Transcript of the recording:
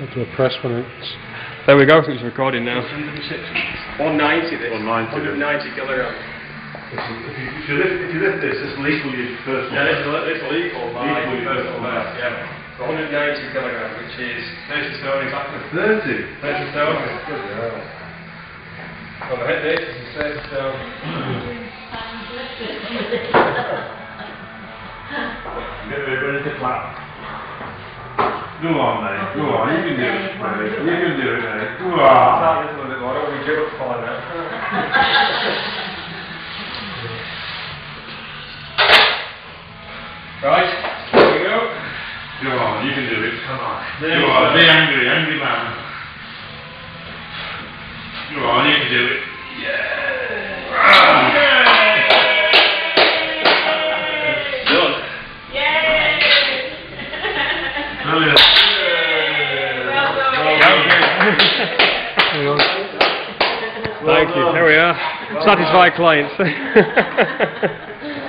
Into a press when it's There we go, it's recording now. 190 this. 190. 190 kilograms. If you, if you lift, if you lift this, it's legal your personal. Yeah, this is, this is lethal by Lethal, yeah. personal best, yeah. So 190 kilograms, which is 30 stone exactly. 30. 30 stone. So I hit this, it's 30 stone. Get ready to clap. Go on, mate. Go on. You can do it, mate. You can do it, mate. Go on. Start this a bit more, I now. Right, here we go. Go on. You can do it. Come on. There Go on. Be angry. Angry man. Go on. You can do it. Brilliant. hang on. Thank you, there we are. Satisfied clients.